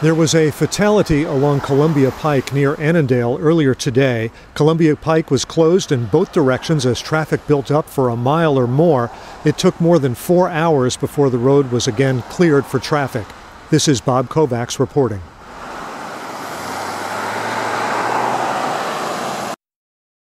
There was a fatality along Columbia Pike near Annandale earlier today. Columbia Pike was closed in both directions as traffic built up for a mile or more. It took more than four hours before the road was again cleared for traffic. This is Bob Kovacs reporting.